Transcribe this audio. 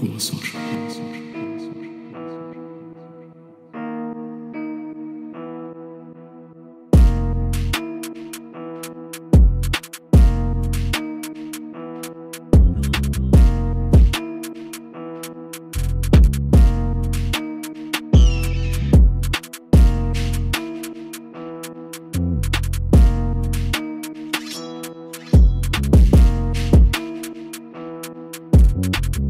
Kursor. thank mm you